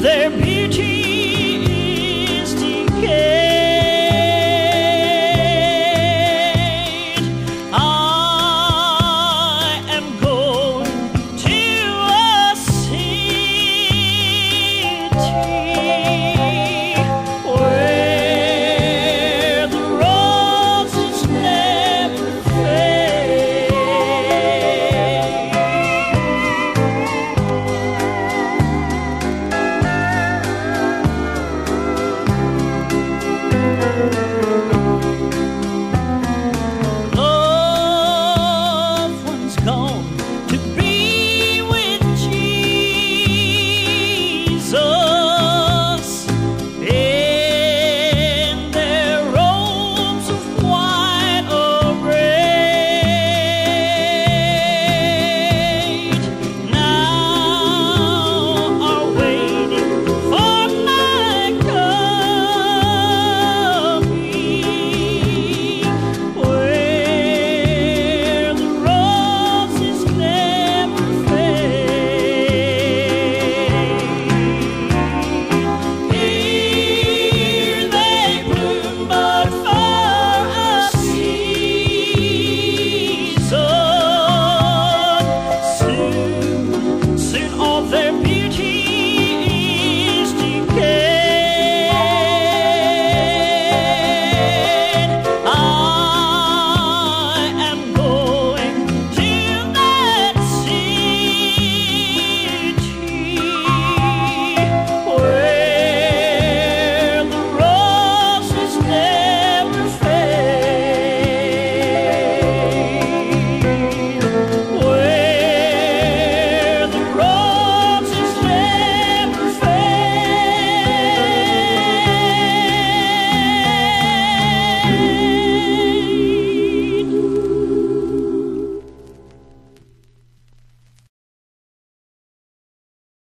there be